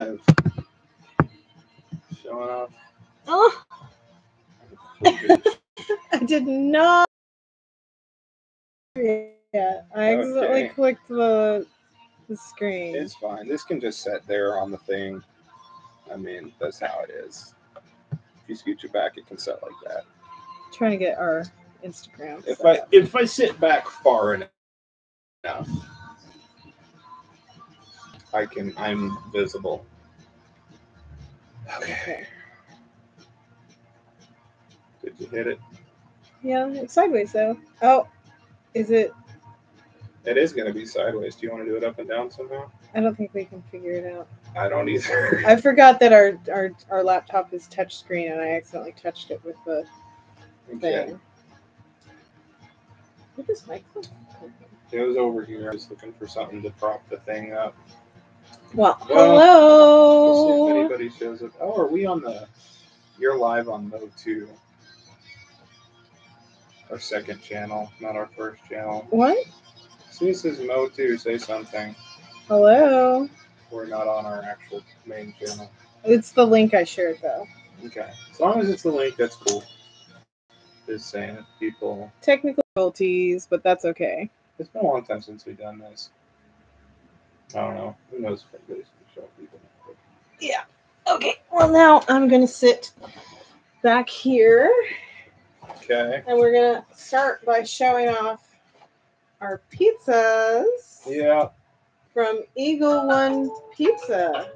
Showing off. Oh, I did not. Yeah, I accidentally Okay. clicked the the screen. It's fine. This can just sit there on the thing. I mean, that's how it is. If you scoot it back, it can set like that. trying to get our Instagram. If I up. if I sit back far enough, I can. I'm visible. Okay. Okay. Did you hit it? Yeah, it's sideways though. Oh, is it? It is going to be sideways. Do you want to do it up and down somehow? I don't think we can figure it out. I don't either. I forgot that our our, our laptop is touchscreen and I accidentally touched it with the Okay. thing. Where does my clip? It was over here. I was looking for something to prop the thing up. Well, Well, We'll see if hello. anybody shows up. Oh, are we on the? You're live on MOW two. Our second channel, not our first channel. What? See, it says MOW two. Say something. Hello. We're not on our actual main channel. It's the link I shared though. Okay. As long as it's the link, that's cool. Just saying, people. Technical difficulties, but that's okay. It's been a long time since we've done this. I don't know. Who knows if anybody's gonna show up even. Yeah. Okay. Well, now I'm gonna sit back here, Okay. and we're gonna start by showing off our pizzas Yeah. from Eagle One Pizza.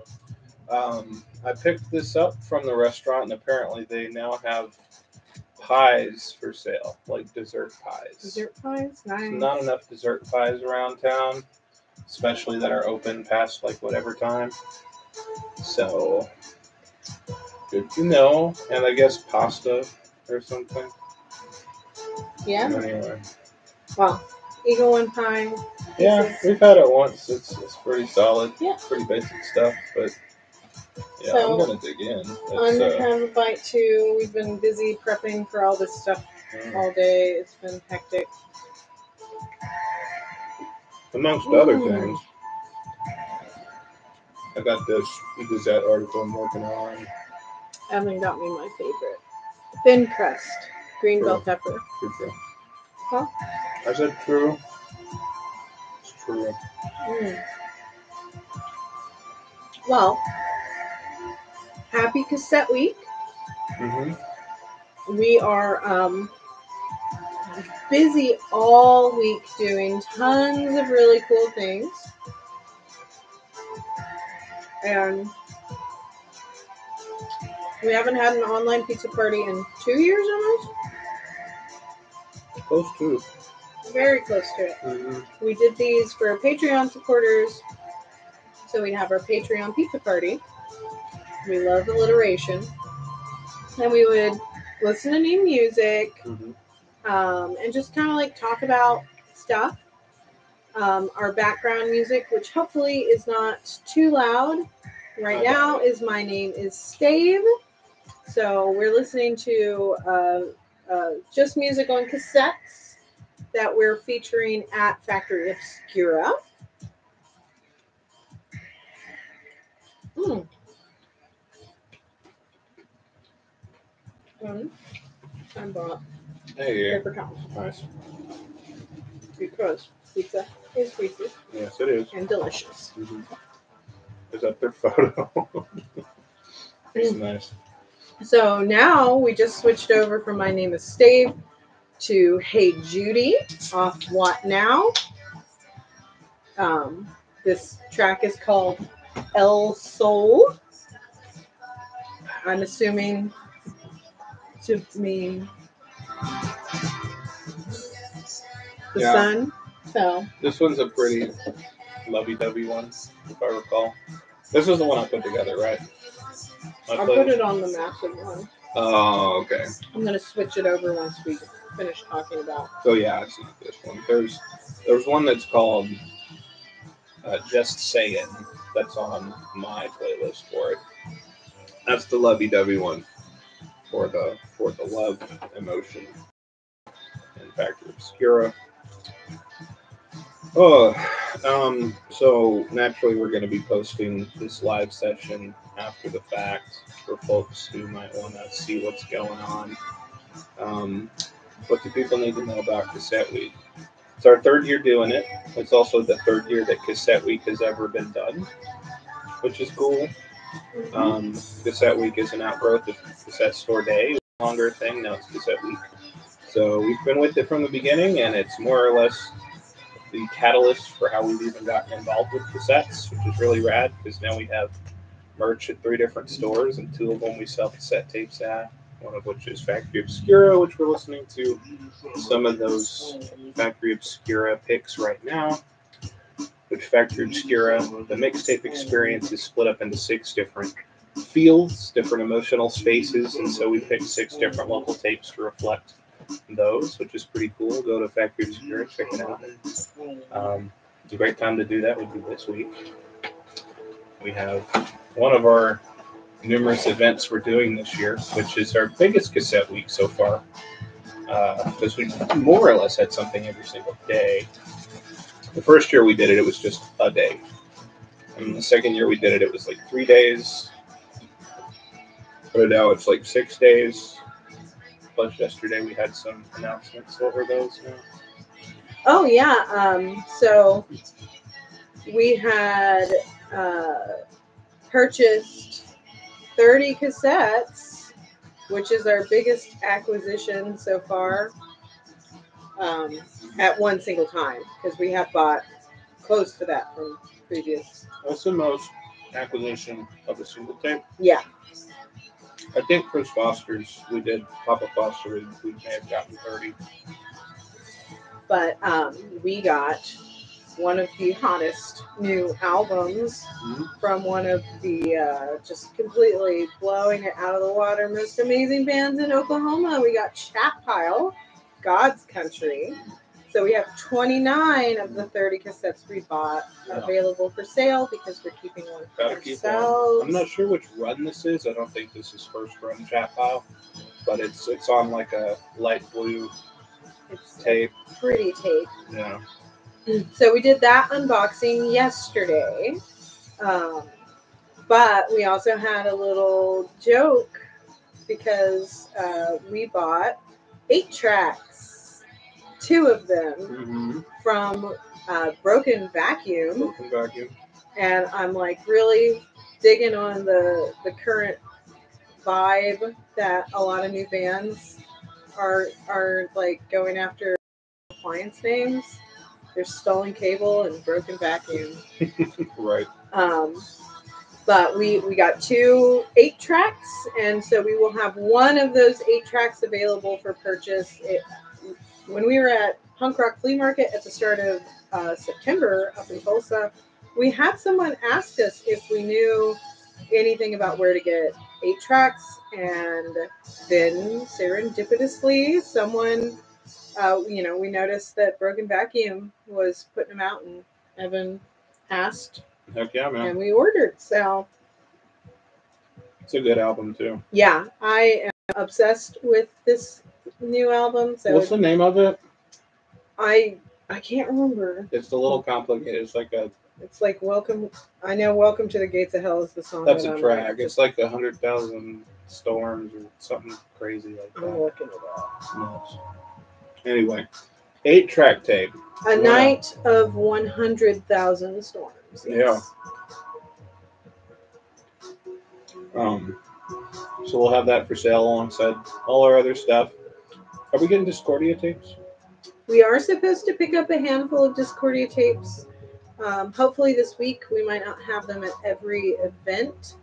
Um, I picked this up from the restaurant, and apparently they now have pies for sale, like dessert pies. Dessert pies, nice. Not enough dessert pies around town, especially that are open past like whatever time. So good to know. And I guess pasta or something. Yeah. Anyway. Well, Eagle One Pie. Yeah, we've had it once. It's it's pretty solid. Yeah. Pretty basic stuff, but yeah, So, I'm gonna dig in. I'm It's, gonna have a bite too. We've been busy prepping for all this stuff mm. all day. It's been hectic. Amongst other things. I got this Gazette article I'm working on. Evan got me my favorite. Thin crust, green bell pepper. True, true. Huh? I said true. It's true. Mm. Well, happy cassette week. Mm-hmm. We are um, busy all week doing tons of really cool things. And we haven't had an online pizza party in two years almost. Close to. Very close to it. Mm-hmm. We did these for Patreon supporters. So we have our Patreon pizza party. We love alliteration. And we would listen to new music Mm-hmm. Um, and just kind of like talk about stuff. Um, our background music, which hopefully is not too loud right now, is My Name is Stave. So we're listening to uh, uh, just music on cassettes that we're featuring at Factory Obscura. Mm. Um, I bought Hey, paper towels nice. because pizza is greasy Yes, it is. and delicious. Mm-hmm. Is that their photo? it's nice. So now we just switched over from My Name is Stave to Hey Judy off What Now. Um, this track is called El Sol. I'm assuming to mean the Yeah. sun. So This one's a pretty lovey-dovey one, if I recall. This was the one I put together, right? I put- it on the massive one. Oh, okay. I'm gonna switch it over once we finish talking about. So yeah, it's not this one. There's there's one that's called uh, "Just Saying" that's on my playlist for it. That's the lovey-dovey one for the for the love emotion. In fact, Obscura. Oh, Um, so naturally, we're going to be posting this live session after the fact for folks who might want to see what's going on. Um, what do people need to know about Cassette Week? It's our third year doing it. It's also the third year that Cassette Week has ever been done, which is cool. Um, Cassette Week is an outgrowth of Cassette Store Day, longer thing. Now it's Cassette Week. So we've been with it from the beginning, and it's more or less the catalyst for how we've even gotten involved with cassettes, which is really rad because now we have merch at three different stores, and two of them we sell cassette tapes at. One of which is Factory Obscura, which we're listening to some of those Factory Obscura picks right now. Which Factory Obscura, the mixtape experience is split up into six different fields, different emotional spaces, and so we picked six different local tapes to reflect those, which is pretty cool. Go to Factory Obscura, check it out. Um, it's a great time to do that would be this week. We have one of our numerous events we're doing this year, which is our biggest cassette week so far. Because we more or less had something every single day. The first year we did it, it was just a day. And the second year we did it, it was like three days. But now it's like six days. Plus, yesterday we had some announcements. What were those? Oh yeah. Um, so we had uh, purchased 30 cassettes, which is our biggest acquisition so far um, at one single time because we have bought close to that from previous. That's the most acquisition of a single tape. Yeah. I think Chris Foster's, we did Papa Foster, we may have gotten 30. But um, we got one of the hottest new albums Mhm. from one of the uh, just completely blowing it out of the water most amazing bands in Oklahoma. We got Chat Pile, God's Country. So we have 29 of the 30 cassettes we bought Yeah. available for sale because we're keeping one for Gotta keep one. ourselves. I'm not sure which run this is. I don't think this is first run Chat Pile, but it's it's on like a light blue It's tape. pretty tape. Yeah. So we did that unboxing yesterday. Um, but we also had a little joke because uh, we bought eight tracks, two of them Mm-hmm. from uh, Broken Vacuum. Broken vacuum. And I'm like really digging on the, the current vibe that a lot of new bands are are like going after appliance names. There's Stolen Cable and Broken Vacuum. Right. Um, but we we got two eight tracks, and so we will have one of those eight tracks available for purchase. It, when we were at Punk Rock Flea Market at the start of uh, September up in Tulsa, we had someone ask us if we knew anything about where to get eight tracks, and then serendipitously, someone, uh, you know, we noticed that Broken Vacuum was putting them out, and Evan asked Heck yeah, man. and we ordered. So It's a good album too. yeah, I am obsessed with this new album. So What's the name of it? I I can't remember. It's a little complicated. It's like a It's like welcome. I know "Welcome to the Gates of Hell" is the song. that's that a track. It's like a hundred thousand storms or something crazy like that. I'm looking it up. Nuts. Anyway, eight track tape. A Wow. night of one hundred thousand storms. Yeah. Um, so we'll have that for sale alongside all our other stuff. Are we getting Discordia tapes? We are supposed to pick up a handful of Discordia tapes. Um, hopefully this week. We might not have them at every event.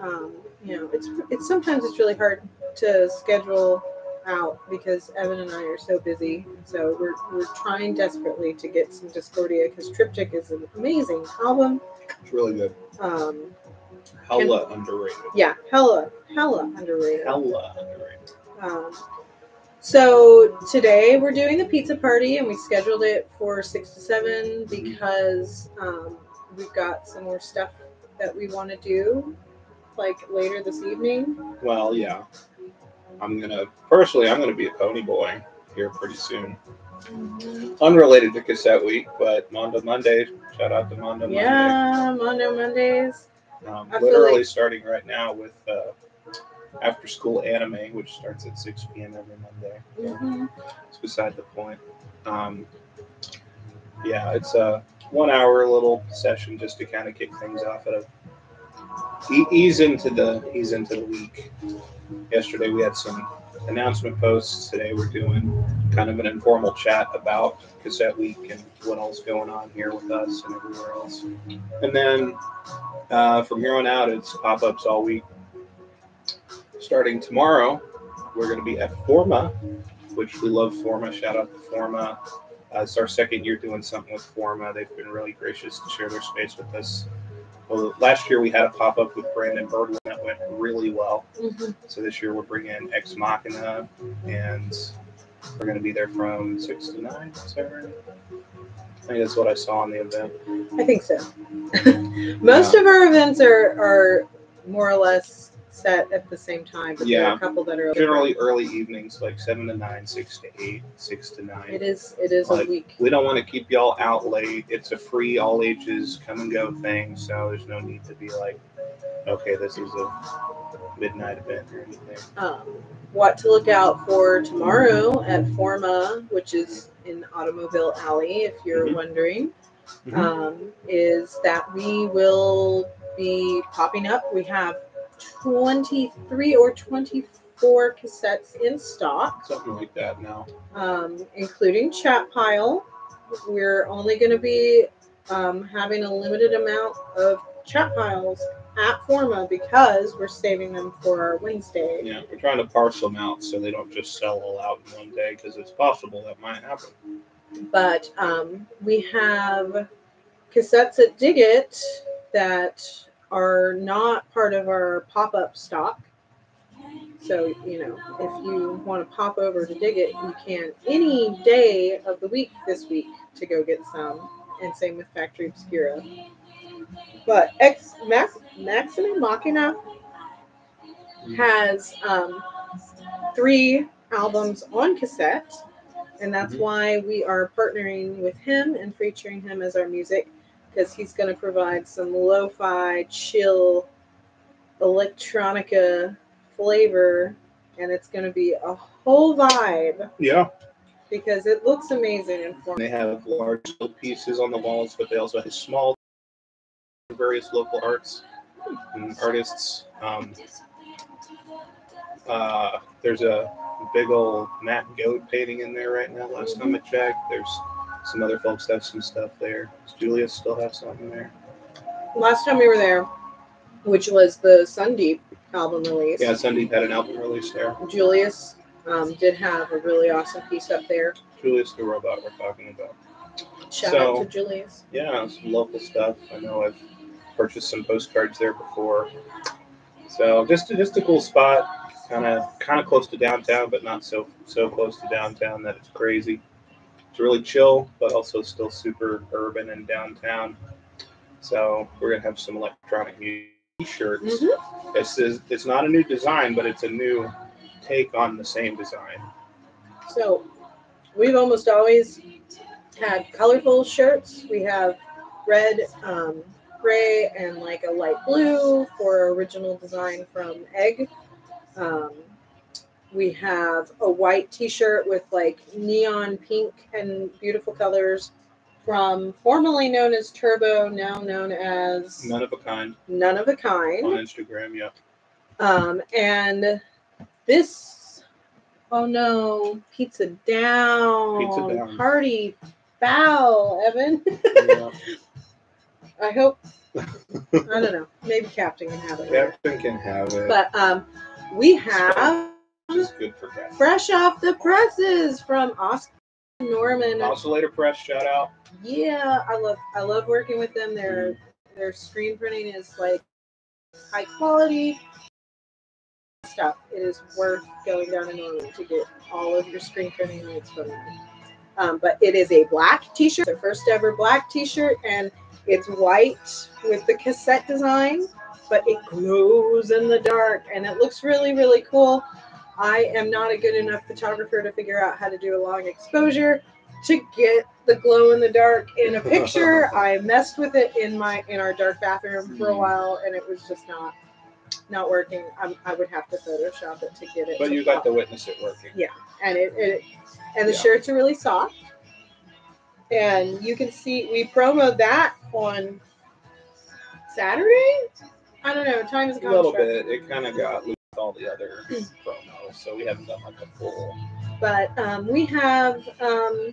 Um, you know, it's it's sometimes it's really hard to schedule out because Evan and I are so busy. So we're we're trying desperately to get some Discordia because Triptych is an amazing album. It's really good. Um, Hella underrated. yeah, hella hella underrated. Hella underrated. Um, so today we're doing the pizza party, and we scheduled it for six to seven because um, we've got some more stuff that we want to do, like later this evening. Well, yeah. I'm gonna personally. I'm gonna be a pony boy here pretty soon. unrelated to cassette week, but Mondo Monday. Shout out to Mondo Yeah, Mondo Mondays. Um, literally like- starting right now with uh, after school anime, which starts at 6 p.m. every Monday. Mhm. It's beside the point. Um, yeah, it's a one hour little session just to kind of kick things off at a ease into the ease into the week. Yesterday we had some announcement posts. Today we're doing kind of an informal chat about cassette week and what else going on here with us and everywhere else. And then uh, from here on out, it's pop ups all week. Starting tomorrow, we're going to be at Forma, which we love Forma. Shout out to Forma. Uh, it's our second year doing something with Forma. They've been really gracious to share their space with us. Well, last year we had a pop up with Brandon Birdwin that went really well. Mhm. So this year we're bringing in Ex Machina, and we're going to be there from six to nine. Right? I think that's what I saw on the event. I think so. Most of our events are are more or less set at the same time, but there are Yeah. a couple that are Generally early evenings, like seven to nine, six to eight, six to nine. It is it is a week. We don't want to keep y'all out late. It's a free all ages come and go thing, so there's no need to be like, okay, this is a midnight event or anything. um, what to look out for tomorrow at Forma, which is in Automobile Alley, if you're Mhm. wondering, Mhm. um, is that we will be popping up. We have 23 or 24 cassettes in stock, Something like that now. um, including Chat Pile. We're only going to be um, having a limited amount of chat piles at Forma because we're saving them for our Wednesday. Yeah, we're trying to parcel them out so they don't just sell all out in one day because it's possible that might happen. but um, we have cassettes at Dig It that are not part of our pop-up stock. So you know, if you want to pop over to dig it, you can any day of the week this week to go get some, and same with Factory Obscura. But X Max Maximum Machina has um, three albums on cassette, and that's Mhm. why we are partnering with him and featuring him as our music because he's going to provide some lo-fi, chill, electronica flavor, and it's going to be a whole vibe Yeah. because it looks amazing and Forma. They have large pieces on the walls, but they also have small, various local arts and artists. Um, uh, there's a big old Matt Goat painting in there right now. Last time I checked, there's some other folks have some stuff there. Does Julius still have something there? Last time we were there, which was the Sundeep album release. Yeah, Sundeep had an album release there. Julius um, did have a really awesome piece up there. Julius the robot we're talking about. Shout So- out to Julius. Yeah, some local stuff. I know I've purchased some postcards there before. So just just a cool spot, kind of kind of close to downtown, but not so so close to downtown that it's crazy. It's really chill, but also still super urban and downtown. So we're gonna have some electronic music t-shirts. Mhm. This is it's not a new design, but it's a new take on the same design. So we've almost always had colorful shirts. We have red, um, gray, and like a light blue for original design from Egg. Um, we have a white T-shirt with like neon pink and beautiful colors from formerly known as Turbo, now known as None of a kind None of a Kind. on Instagram. Yeah. Um, and this, oh no, pizza down, Pizza down. party foul, Evan. yeah. I hope. I don't know. Maybe Captain can have it. Captain can have it. But um, we have Just good for fresh off the presses from Oscar Norman. Oscillator Press, shout out. Yeah, I love I love working with them. Their their screen printing is like high quality stuff. It is worth going down in Norman to get all of your screen printing needs from them. Um, but it is a black T-shirt, the first ever black T-shirt, and it's white with the cassette design, but it glows in the dark, and it looks really really cool. I am not a good enough photographer to figure out how to do a long exposure, to get the glow in the dark in a picture. I messed with it in my in our dark bathroom for a while, and it was just not not working. i I would have to Photoshop it to get it. But you got pop. to witness it working. Yeah, and it, it and the Yeah. shirts are really soft. And you can see we promoed that on Saturday. I don't know. Time is a A little bit. It kind of got loose with all the other Hmm. promos, so we haven't done like a full. But um, we have um,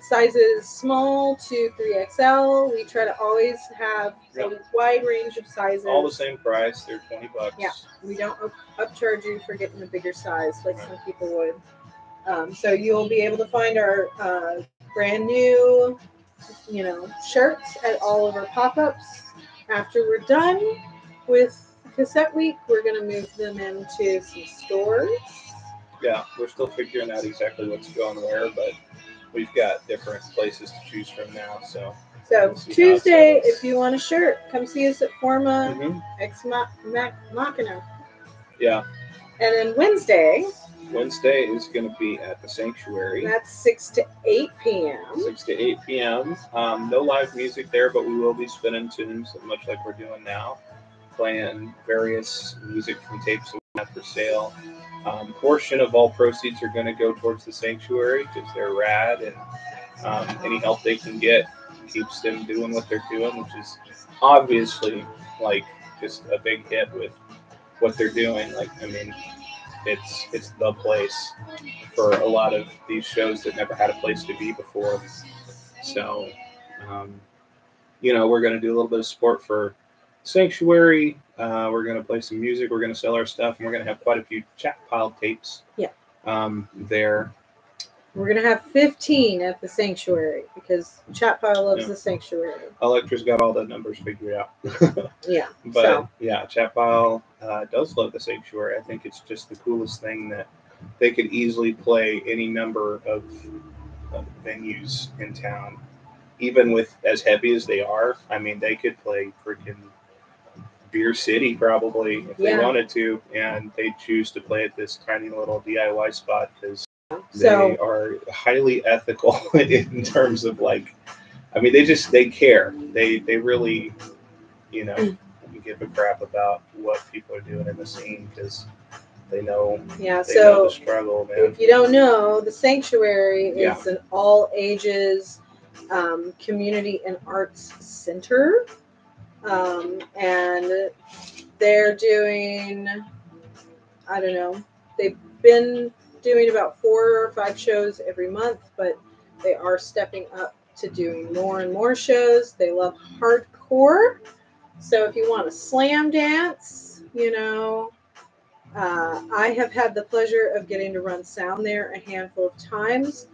sizes small to 3XL. We try to always have a wide range of sizes. All the same price. They're twenty bucks. Yeah. We don't up- upcharge you for getting a bigger size like some people would. Um, so you'll be able to find our uh, brand new, you know, shirts at all of our pop-ups. After we're done with Cassette Week, we're gonna move them into some stores. Yeah, we're still figuring out exactly what's going where, but we've got different places to choose from now. So. So Let's see how it Tuesday, if you want a shirt, come see us at Forma Mhm. Ex Ma- Ma- Machina. Yeah. And then Wednesday, Wednesday is going to be at the Sanctuary. that's six to eight p.m. 6 to 8 p.m. Um, no live music there, but we will be spinning tunes, much like we're doing now, playing various music from tapes we have for sale. Um, portion of all proceeds are going to go towards the sanctuary because they're rad, and um, any help they can get keeps them doing what they're doing, which is obviously like just a big hit with what they're doing. Like, I mean, it's it's the place for a lot of these shows that never had a place to be before. So, um, you know, we're going to do a little bit of support for Sanctuary. Uh, we're going to play some music. We're going to sell our stuff, and we're going to have quite a few chat pile tapes. Yeah. Um, there. We're gonna have fifteen at the sanctuary because Chat Pile loves Yeah. the sanctuary. Elecktra's got all the numbers figured out. Yeah. But so yeah, Chat Pile uh, does love the Sanctuary. I think it's just the coolest thing that they could easily play any number of, of venues in town, even with as heavy as they are. I mean, they could play freaking Beer City probably if Yeah. they wanted to, and they choose to play at this tiny little DIY spot because they so are highly ethical in terms of like i mean they just they care they they really you know Mm. give a crap about what people are doing in the scene because they know yeah, they know so the struggle man if you don't know, the sanctuary is Yeah. an all ages um, community and arts center. Um, and they're doing, I don't know, they've been doing about four or five shows every month, but they are stepping up to doing more and more shows. They love hardcore. So if you want to slam dance, you know, uh, I have had the pleasure of getting to run sound there a handful of times.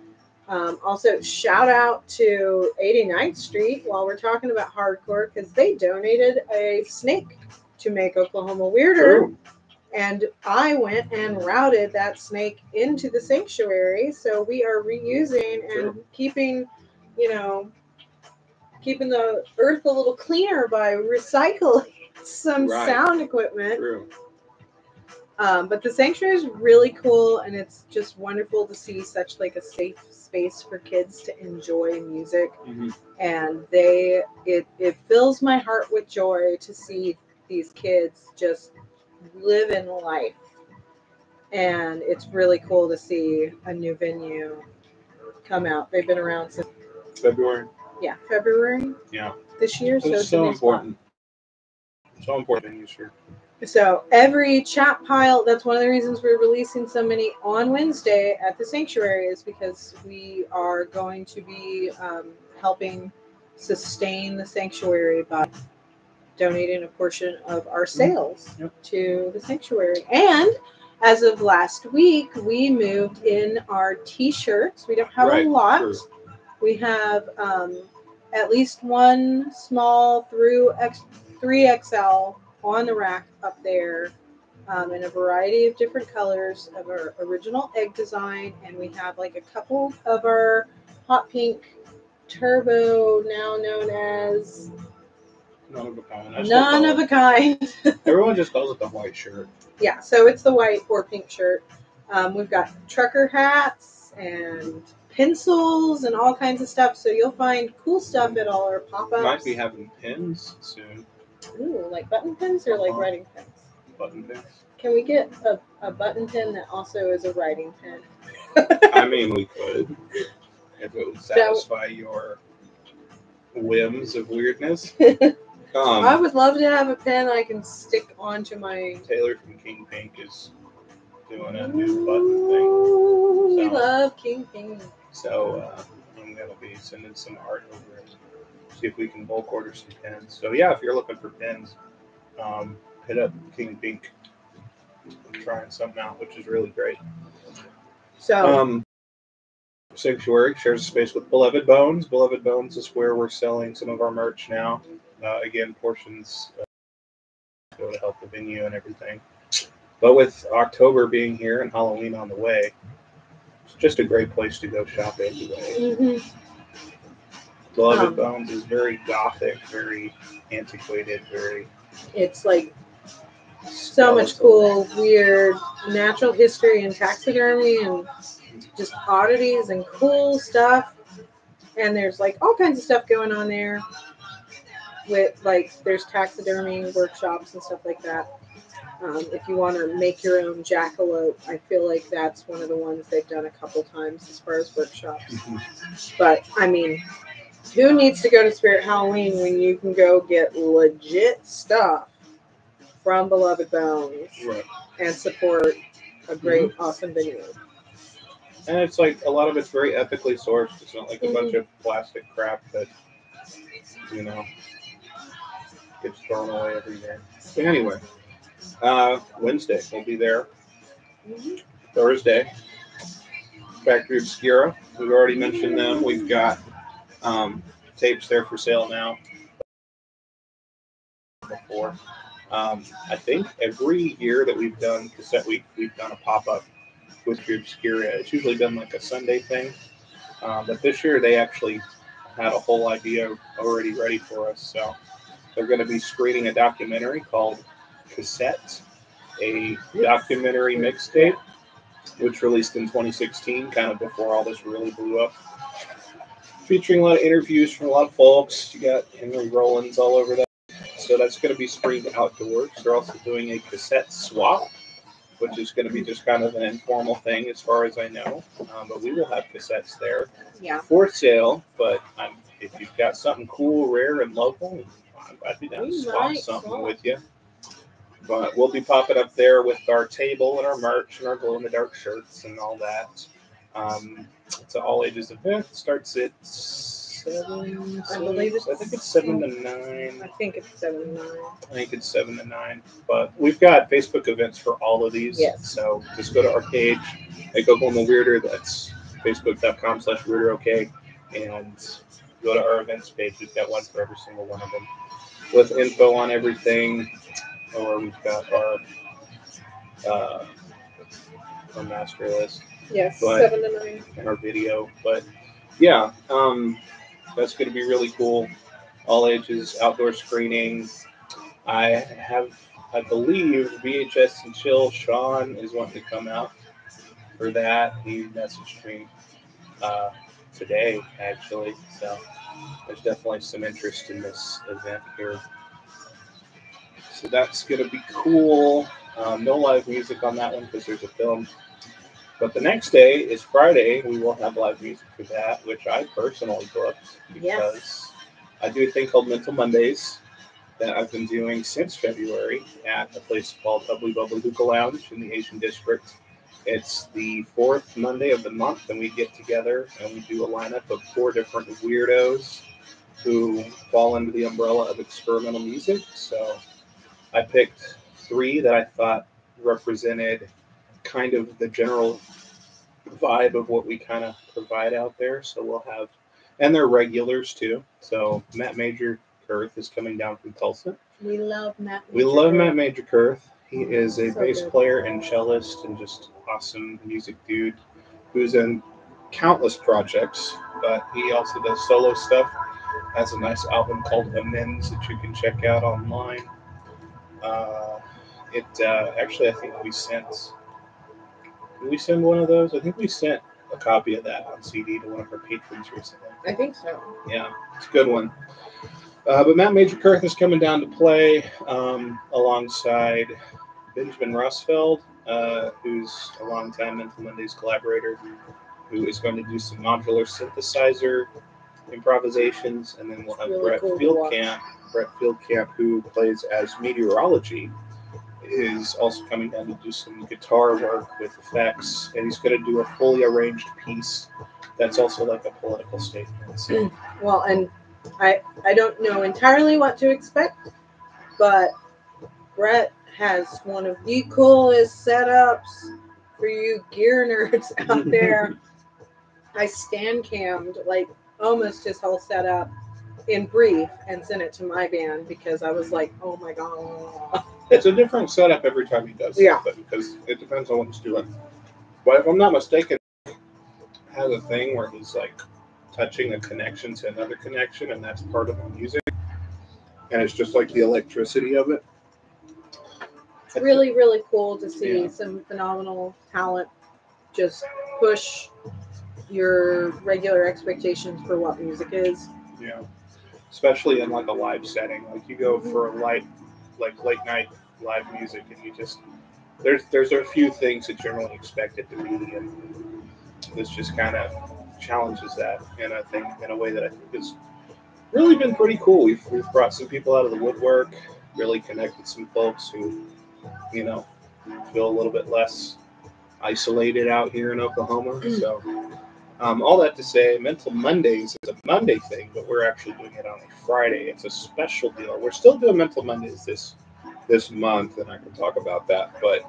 Um, also, shout out to 89th Street while we're talking about hardcore because they donated a snake to make Oklahoma weirder. True. And I went and routed that snake into the sanctuary. So we are reusing and Sure. keeping, you know, keeping the earth a little cleaner by recycling some Right. sound equipment. True. Um, but the sanctuary is really cool, and it's just wonderful to see such like a safe space for kids to enjoy music. Mhm. And they, it, it fills my heart with joy to see these kids just living life. And it's really cool to see a new venue come out. They've been around since february yeah February yeah this year, so it's so spot. important so important venues for So every chat pile, that's one of the reasons we're releasing so many on Wednesday at the sanctuary is because we are going to be um, helping sustain the sanctuary by donating a portion of our sales Yep. to the sanctuary. And as of last week, we moved in our t-shirts. We don't have Right, a lot. true. We have um, at least one small through X, 3XL on the rack up there um, in a variety of different colors of our original egg design. And we have like a couple of our hot pink turbo, now known as none of a kind none of a kind. everyone just calls it the white shirt yeah, so it's the white or pink shirt. Um, we've got trucker hats and pencils and all kinds of stuff. So you'll find cool stuff at all our pop ups. Might be having pins soon. Ooh, like button pins or like Uh-huh. writing pins. Button pins. Can we get a, a button pin that also is a writing pin? I mean, we could if it would satisfy your whims of weirdness. I Um, would love to have a pen I can stick onto my. Taylor from King Pink is doing a new button Ooh, we So- love King King. thing, so uh, I'm gonna be sending some art over and see if we can bulk order some pins. So yeah, if you're looking for pins, um, hit up King Pink. I'm trying something out, which is really great. So Um, Sanctuary shares a space with Beloved Bones. Beloved Bones is where we're selling some of our merch now. Uh, again, portions uh, go to help the venue and everything. But with October being here and Halloween on the way, it's just a great place to go shop anyway. mhm. Beloved Um, Bones is very gothic, very antiquated, very it's like so much cool, weird natural history and taxidermy and just oddities and cool stuff. And there's like all kinds of stuff going on there. With like, there's taxidermy workshops and stuff like that. Um, if you want to make your own jackalope, I feel like that's one of the ones they've done a couple times as far as workshops. But I mean, who needs to go to Spirit Halloween when you can go get legit stuff from Beloved Bones Right. and support a great, awesome venue? And it's like a lot of it's very ethically sourced. It's not like a bunch Mm-hmm. of plastic crap that, you know, gets thrown away every day. But anyway, uh, Wednesday we'll be there. Thursday, Factory Obscura. We've already mentioned them. We've got um, tapes there for sale now. Before, um, I think every year that we've done cassette week, we've done a pop up with Factory Obscura. It's usually been like a Sunday thing, um, but this year they actually had a whole idea already ready for us. So they're going to be screening a documentary called Cassette, a documentary mixtape, which released in 2016, kind of before all this really blew up. Featuring a lot of interviews from a lot of folks. You got Henry Rollins all over that. So that's going to be screened outdoors. They're also doing a cassette swap, which is going to be just kind of an informal thing, as far as I know. Um, but we will have cassettes there Yeah. for sale. But um, if you've got something cool, rare, and local, I'm- I'd be down to swap something swap. with you. But we'll be popping up there with our table and our merch and our glow in the dark shirts and all that. Um, it's an all ages event. Starts at seven. I believe it's- I think it's seven to nine. I think it's seven to nine. I think it's seven to nine. But we've got Facebook events for all of these. Yes. So just go to our page at Google the Weirder. That's facebook.com slash weirder okay. And go to our events page. We've got one for every single one of them with info on everything. Or we've got our uh, our master list Yes, But- seven to nine. in our video. But yeah, um, that's going to be really cool. All ages outdoor screening. I have, I believe, VHS and Chill. Sean is wanting to come out for that. He messaged me uh, today, actually. So there's definitely some interest in this event here. So that's going to be cool. Um, no live music on that one because there's a film. But the next day is Friday. We will have live music for that, which I personally booked because Yes. I do a thing called Mental Mondays that I've been doing since February at a place called Hubbly Bubbly Hookah Lounge in the Asian District. It's the fourth Monday of the month, and we get together and we do a lineup of four different weirdos who fall under the umbrella of experimental music. So I picked three that I thought represented kind of the general vibe of what we kind of provide out there. So we'll have, and they're regulars too. So Matt Major Kurth is coming down from Tulsa. We love Matt. We Major love Group. Matt Major Kurth. He is a So bass good. player and cellist and just awesome music dude who's in countless projects, but he also does solo stuff. Has a nice album called Amends that you can check out online. Uh, it uh, actually, I think we sent. Did we send one of those? I think we sent a copy of that on CD to one of our patrons recently. I think so. Yeah, it's a good one. Uh, but Matt Major Kirk is coming down to play um, alongside Benjamin Russfeld, uh, who's a longtime Mental Mondays collaborator, who is going to do some modular synthesizer improvisations, and then we'll have Really Brett cool. Fieldcamp. Brett Fieldcamp, who plays as meteorology, is also coming down to do some guitar work with effects, and he's going to do a fully arranged piece that's also like a political statement. So mm. Well, and I I don't know entirely what to expect, but Brett has one of the coolest setups for you gear nerds out there. I stand cammed like almost his whole setup in brief and sent it to my band because I was like, oh my god. It's a different setup every time he does Yeah. something because it depends on what he's doing. But if I'm not mistaken, has a thing where he's like touching a connection to another connection, and that's part of the music, and it's just like the electricity of it. It's really, really cool to see Yeah. some phenomenal talent just push your regular expectations for what music is. Yeah. Especially in like a live setting. Like you go for a light like late night live music and you just there's there's a few things that generally expect it to be and this just kinda challenges that and I think in a way that I think has really been pretty cool. We've we've brought some people out of the woodwork, really connected some folks who, you know, feel a little bit less isolated out here in Oklahoma. Mm. So um, all that to say, Mental Mondays is a Monday thing, but we're actually doing it on a Friday. It's a special deal. We're still doing Mental Mondays this this month, and I can talk about that. But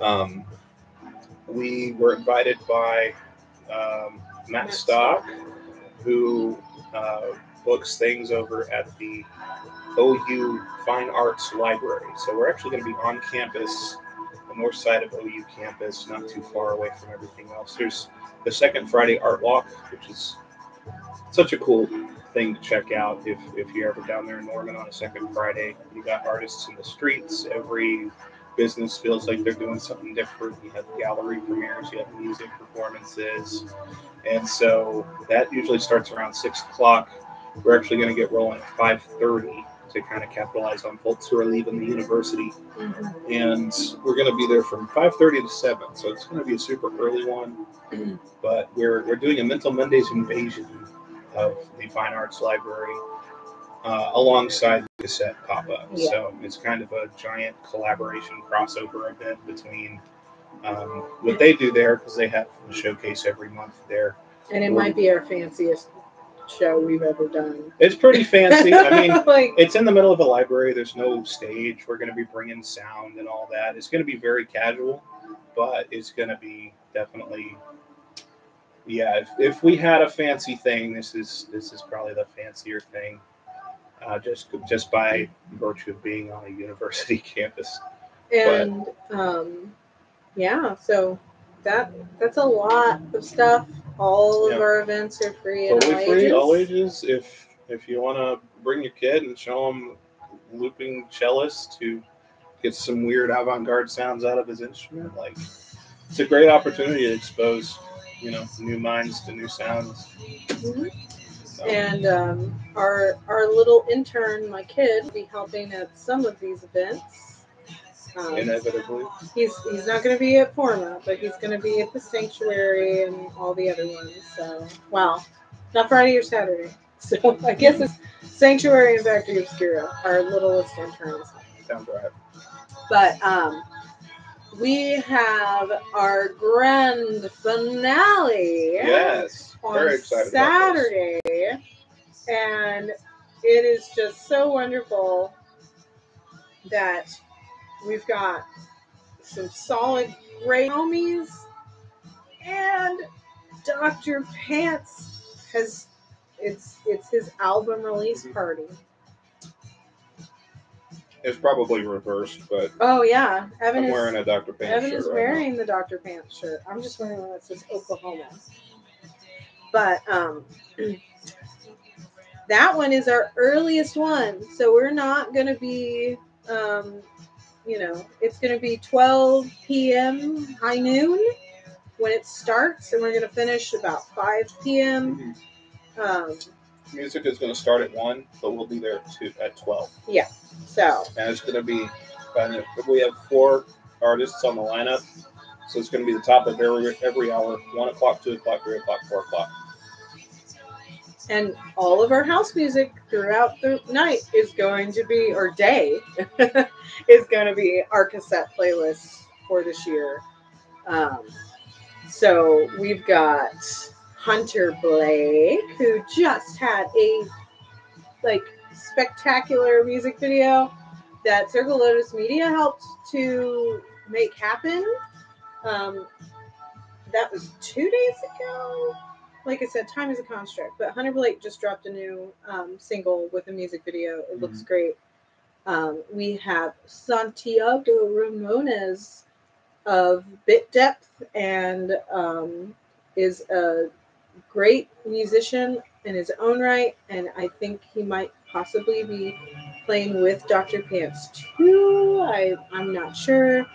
um, we were invited by um, Matt Stock, who uh, books things over at the OU Fine Arts Library. So we're actually going to be on campus, the north side of OU campus, not too far away from everything else. There's the second Friday art walk, which is such a cool thing to check out if, if you're ever down there in Norman on a second Friday. You got artists in the streets. Every business feels like they're doing something different. You have gallery premieres, you have music performances. And so that usually starts around six o'clock. We're actually going to get rolling at five thirty to kind of capitalize on folks who are leaving the university. And we're going to be there from 5.30 to 7 so it's going to be a super early one. But we're, we're doing a mental mondays invasion of the fine arts library uh, alongside the cassette pop-up. Yeah. so it's kind of a giant collaboration crossover event between um, what they do there because they have a showcase every month there. And it might be our fanciest show we've ever done. it's pretty fancy i mean like, it's in the middle of a library. There's no stage. We're going to be bringing sound and all that. It's going to be very casual, but it's going to be definitely, yeah. If, if we had a fancy thing, this is this is probably the fancier thing, uh, just just by virtue of being on a university campus. and um, yeah, so that that's a lot of stuff. All of Yeah. our events are free and all Totally free, ages. all ages. If if you want to bring your kid and show him looping cellist to get some weird avant-garde sounds out of his instrument, like it's a great opportunity to expose, you know, new minds to new sounds. Mhm. So, And um, our our little intern, my kid, will be helping at some of these events. Um, inevitably, he's he's not going to be at Forma, but he's going to be at the Sanctuary and all the other ones. So, wow, not Friday or Saturday. So I guess it's Sanctuary and Back Factory Obscura, our littlest interns. sounds right. But um, we have our grand finale Yes, on very excited. Saturday, and it is just so wonderful that we've got some solid great homies, and Dr. Pants has it's it's his album release Mhm. party. It's probably reversed, but Oh yeah, Evan I'm is wearing a Dr. Pants Evan is right wearing the Dr. Pants shirt. I'm just wearing one that says Oklahoma. But um that one is our earliest one. So we're not gonna be um you know, it's gonna be 12 p.m. high noon. when it starts, and we're going to finish about 5 p.m. Um, Music is going to start at one, but we'll be there to, at twelve, Yeah. so and it's going to be. We have four artists on the lineup, so it's going to be the top of every every hour: one o'clock, two o'clock, three o'clock, four o'clock. And all of our house music throughout the night is going to be or day is going to be our cassette playlist for this year. Um, so we've got Hunter Blake who just had a like spectacular music video that Circle Lotus Media helped to make happen. Um, that was two days ago like I said, time is a construct. But Hunter Blake just dropped a new um, single with a music video. It looks great. Um, we have Santiago Ramones of Bit Depth and um, is a great musician in his own right. And I think he might possibly be playing with Dr. Pants too. I, I'm not sure.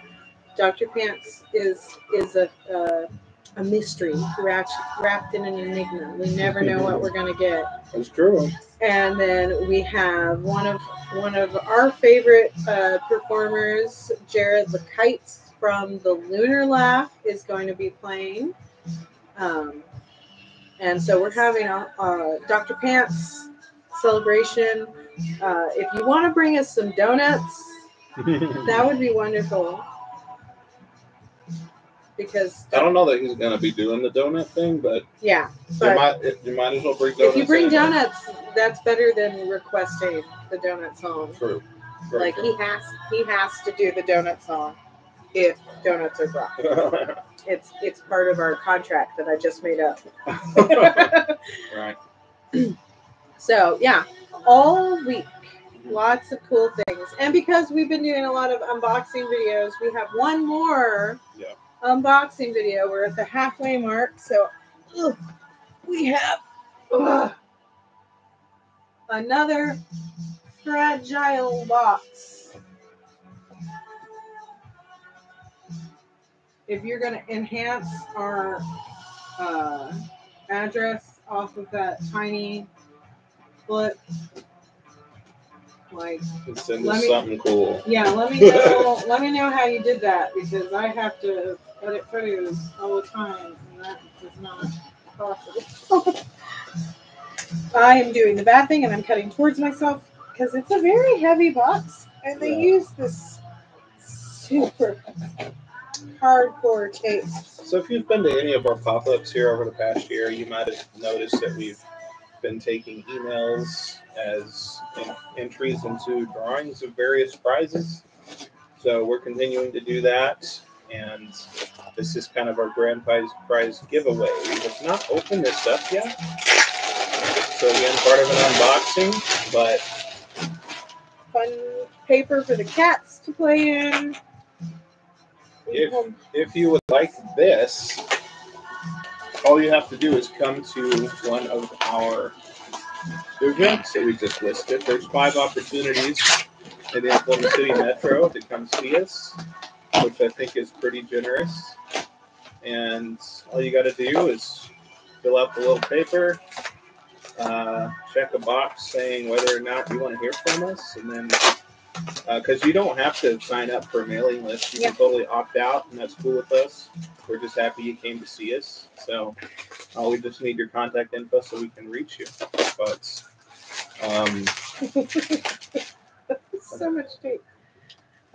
Dr. Pants is is a, a a mystery wrapped wrapped in an enigma. We never know what we're gonna get. That's true. And then we have one of one of our favorite uh, performers, Jared Lekites from the Lunar Laugh, is going to be playing. Um, and so we're having a, a Dr. Pants celebration. Uh, if you want to bring us some donuts, that would be wonderful. Because I don't know that he's going to be doing the donut thing, but yeah, you but might you might as well bring donuts. if you bring in. donuts, that's better than requesting the donut song. True. Very Like he has he has to do the donut song if donuts are brought. It's it's part of our contract that I just made up. right. so yeah, all week, lots of cool things. And because we've been doing a lot of unboxing videos, we have one more Yeah. Unboxing video. We're at the halfway mark, so ugh, we have ugh, another fragile box. If you're going to enhance our uh, address off of that tiny flip, like Send us me- something cool. yeah, let me know. let me know how you did that because I have to edit photos all the time, and that is not possible. I am doing the bad thing, and I'm cutting towards myself because it's a very heavy box, and they Yeah. use this super hardcore tape. So if you've been to any of our pop-ups here over the past year, you might have noticed that we've been taking emails as en- entries into drawings of various prizes. So we're continuing to do that, and uh, this is kind of our grand prize prize giveaway. We have not opened this up yet, so again, part of an unboxing, but Fun paper for the cats to play in. If- if you would like this, all you have to do is come to one of our events that we just listed. There's five opportunities in the Oklahoma City Metro to come see us, which I think is pretty generous. And all you got to do is fill out the little paper, uh, check a box saying whether or not you want to hear from us, and then because you don't have to sign up for a mailing list. You Yeah. can totally opt out, and that's cool with us. We're just happy you came to see us. So uh, we just need your contact info so we can reach you. But um, so much tape.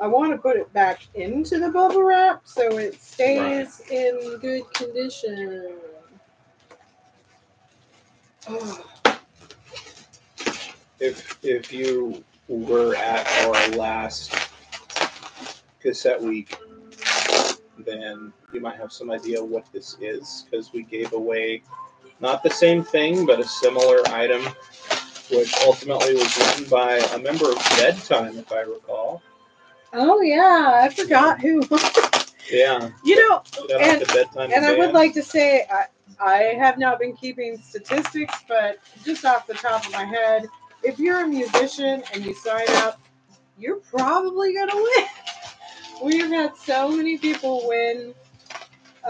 I want to put it back into the bubble wrap so it stays in good condition. Oh, if if you were at our last cassette week, then you might have some idea what this is because we gave away not the same thing but a similar item, which ultimately was written by a member of Bedtime, if I recall. Oh yeah, I forgot who. Yeah, you know, And- and I would like to say I, I have not been keeping statistics, but just off the top of my head, if you're a musician and you sign up, you're probably gonna win. We've had so many people win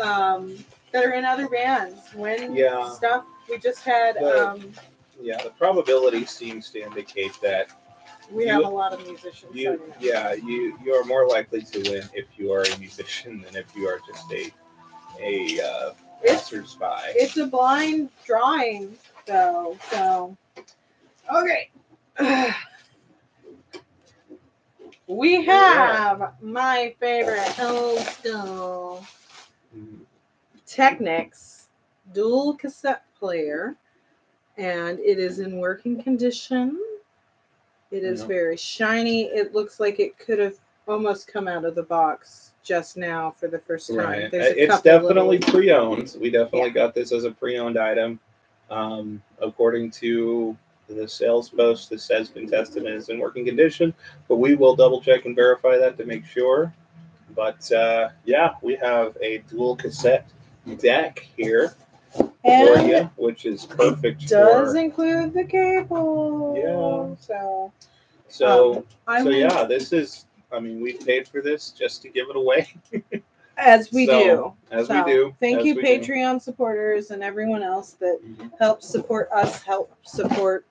um, that are in other bands. win Yeah. stuff we just had, The- um, Yeah, the probability seems to indicate that we have a lot of musicians. you, signing up. yeah, you you are more likely to win if you are a musician than if you are just a a uh, It's passersby. it's a blind drawing though, so okay. We have my favorite old school. Technics dual cassette player, and it is in working condition. It is Yeah. very shiny. It looks like it could have almost come out of the box just now for the first time. Right. A It's definitely little- pre-owned. We definitely got this as a pre-owned item. Um, according to the sales post, this has been tested and is in working condition, but we will double check and verify that to make sure. But uh, yeah, we have a dual cassette deck here for and you, which is perfect does for. include the cable. Yeah. So So, um, so yeah, this is. I mean, we paid for this just to give it away, as we So, do. as So, we do. Thank you, we do. Patreon supporters and everyone else that Mhm. helps support us, help support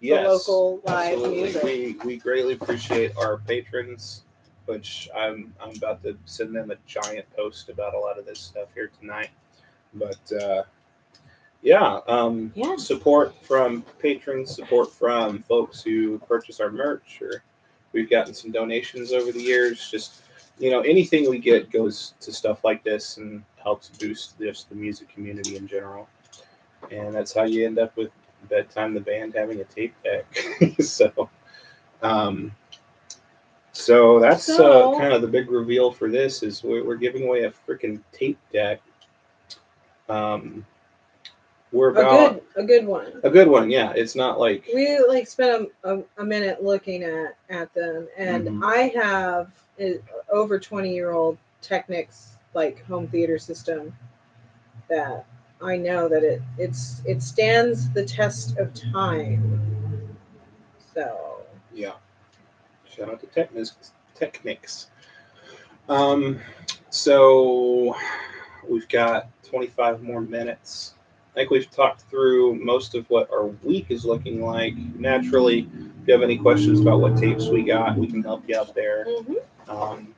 Yes. local live Absolutely. music. We we greatly appreciate our patrons, which I'm I'm about to send them a giant post about a lot of this stuff here tonight. But uh, yeah, um, Yeah. support from patrons, support from folks who purchase our merch, or we've gotten some donations over the years. Just you know, anything we get goes to stuff like this and helps boost just the music community in general. And that's how you end up with bedtime the band having a tape deck. so, um, so that's So- uh, kind of the big reveal for this is we're, we're giving away a freaking tape deck. Um, we're A about good, a good one. a good one, yeah. It's not like We like spent a, a, a minute looking at at them, and Mhm. I have a over twenty year old Technics like home theater system that I know that it it's it stands the test of time. So Yeah. Shout out to Technics. Technics. Um, so we've got 25 more minutes. I think we've talked through most of what our week is looking like. Naturally, if you have any questions about what tapes we got, we can help you out there. Um,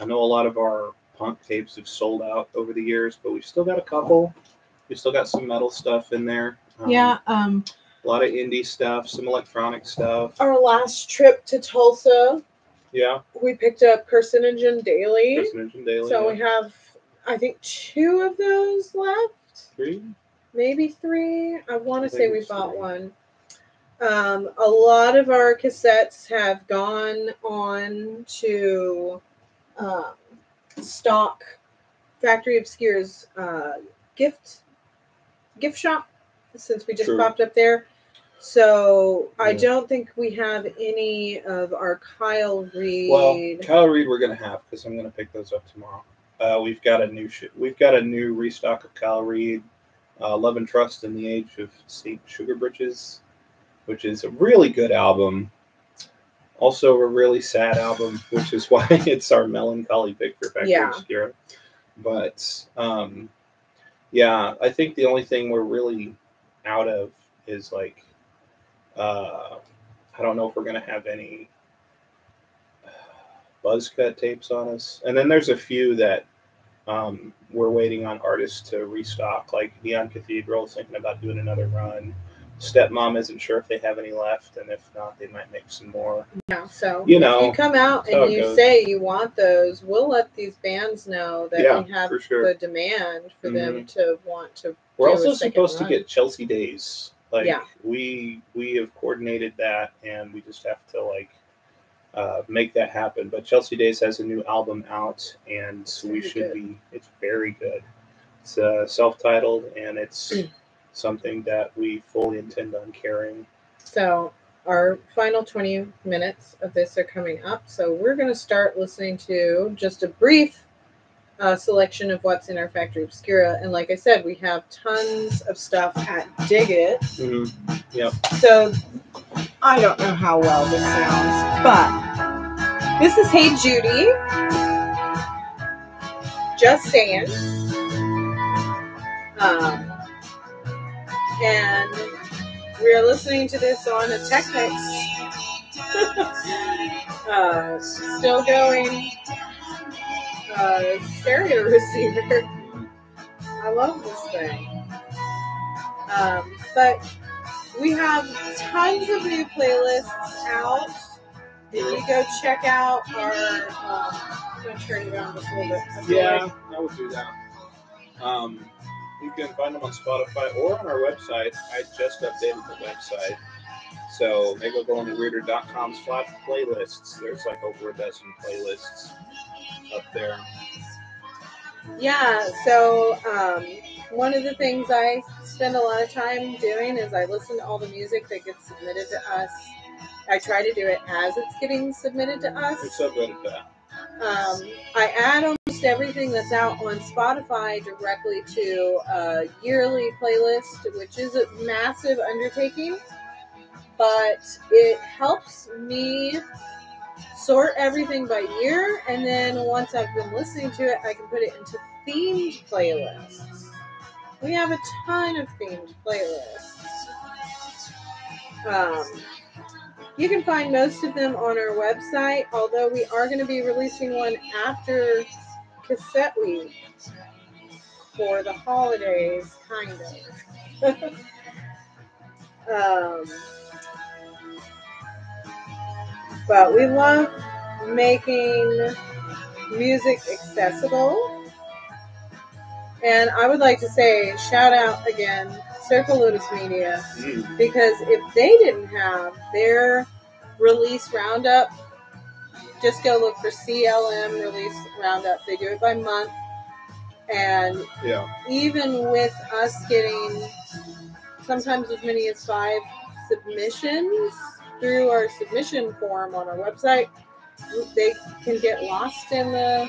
I know a lot of our punk tapes have sold out over the years, but we've still got a couple. We've still got some metal stuff in there. Um, yeah, um, A lot of indie stuff, some electronic stuff. our last trip to Tulsa, Yeah. we picked up Carcinogen Daily. Carcinogen Daily. So yeah. we have, I think, two of those left. Three? Maybe three. I want to say we bought one. Um, a lot of our cassettes have gone on to um, stock Factory Obscura's uh, gift gift shop since we just True. popped up there. So I don't think we have any of our Kyle Reed. Well, Kyle Reed, we're gonna have because I'm gonna pick those up tomorrow. Uh, we've got a new sh- we've got a new restock of Kyle Reed, uh, Love and Trust in the Age of Saint Sugar Britches, which is a really good album. Also, a really sad album, which is why it's our melancholy pick for Factory Yeah. Obscura. But um, yeah, I think the only thing we're really out of is like uh, I don't know if we're gonna have any buzz cut tapes on us. And then there's a few that um, we're waiting on artists to restock, like Neon Cathedral is thinking about doing another run. Stepmom isn't sure if they have any left, and if not, they might make some more. Yeah, so You if know, you come out and you goes. say you want those, we'll let these bands know that Yeah, we have sure. the demand for them to want to. We're also supposed to get Chelsea Days. Like Yeah. we we have coordinated that, and we just have to like uh, make that happen. But Chelsea Days has a new album out, and we should good. be. It's very good. It's uh, self-titled, and it's something that we fully intend on carrying. So our final twenty minutes of this are coming up. So we're going to start listening to just a brief uh, selection of what's in our Factory Obscura. And like I said, we have tons of stuff at Dig It. So I don't know how well this sounds, but this is Hey Judy. Just saying. Um, and we are listening to this on a Technics, uh, still going uh, stereo receiver. I love this thing. Um, but we have tons of new playlists out. If you go check out our, um, I'm going to turn it around just a little bit. Yeah, like- I would do that. Um, you can find them on Spotify or on our website. I just updated the website. So maybe go on the reader.com slash playlists. There's like over a dozen playlists up there. Yeah, so um, one of the things I spend a lot of time doing is I listen to all the music that gets submitted to us. I try to do it as it's getting submitted to You're us. so good at that. Um, I add almost everything that's out on Spotify directly to a yearly playlist, which is a massive undertaking, but it helps me sort everything by year, and then once I've been listening to it, I can put it into themed playlists. We have a ton of themed playlists. Um, you can find most of them on our website, although we are going to be releasing one after cassette week for the holidays, kind of. um, but we love making music accessible. And I would like to say, shout out again, Circle Lotus Media, Mm. because if they didn't have their release roundup, just go look for CLM release roundup. They do it by month. And Yeah. even with us getting sometimes as many as five submissions through our submission form on our website, they can get lost in the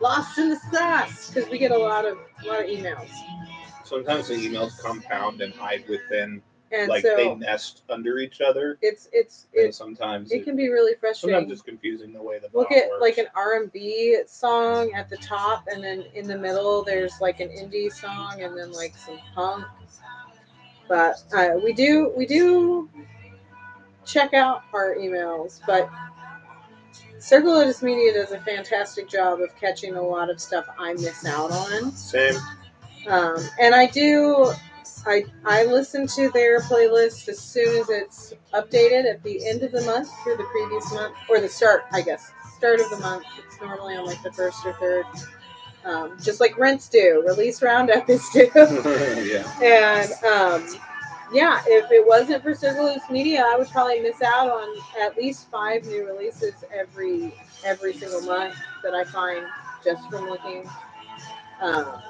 lost in the sauce because we get a lot of a lot of emails. Sometimes the emails compound and hide within, And like so they nest under each other. it's it's it's sometimes it can be really frustrating. sometimes it's confusing the way the We'll get works. like an R and B song at the top, and then in the middle there's like an indie song, and then like some punk. But uh, we do we do check out our emails, but Circle Lotus Media does a fantastic job of catching a lot of stuff I miss out on. Same. Um, and I do, I I listen to their playlist as soon as it's updated at the end of the month for the previous month, or the start, I guess, start of the month. It's normally on like the first or third, um, just like rents do. Release roundup is due, yeah. and um, yeah, if it wasn't for Lotus Media, I would probably miss out on at least five new releases every every single month that I find just from looking. Um,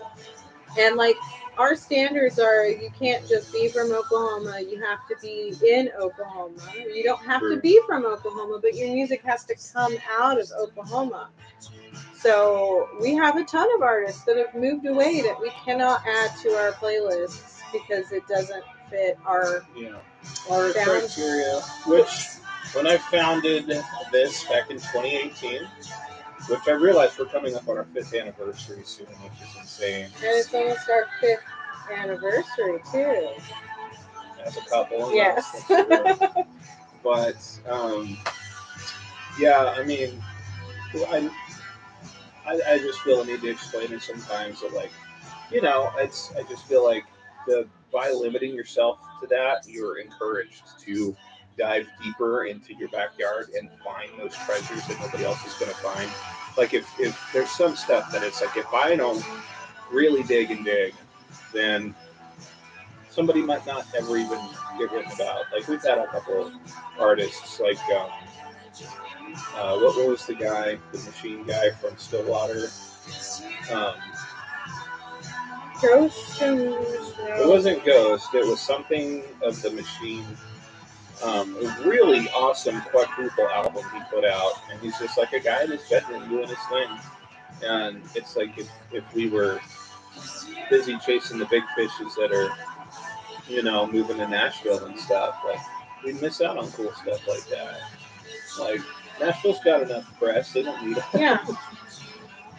and like our standards are, you can't just be from Oklahoma. You have to be in Oklahoma. You don't have to be from Oklahoma, but your music has to come out of Oklahoma. So we have a ton of artists that have moved away that we cannot add to our playlists because it doesn't fit our Yeah. Our Sounds- criteria, which when I founded this back in 2018, which I realized we're coming up on our fifth anniversary soon, which is insane and it's almost our fifth anniversary too. as a couple. Yes. but um, yeah, I mean, I, I I just feel I need to explain it sometimes that like, you know, it's I just feel like the by limiting yourself to that, you're encouraged to dive deeper into your backyard and find those treasures that nobody else is going to find. Like if if there's some stuff that it's like if I don't really dig and dig, then somebody might not ever even get written about. Like we've had a couple artists, like um, uh, what, was the guy, the machine guy from Stillwater? Um, Ghost and it wasn't Ghost. It was something of the machine. Um, a really awesome quadruple album he put out, and he's just like a guy in his bedroom doing his thing. And it's like if, if we were busy chasing the big fishes that are, you know, moving to Nashville and stuff, like we'd miss out on cool stuff like that. Like Nashville's got enough press; they don't need it. Yeah. Um,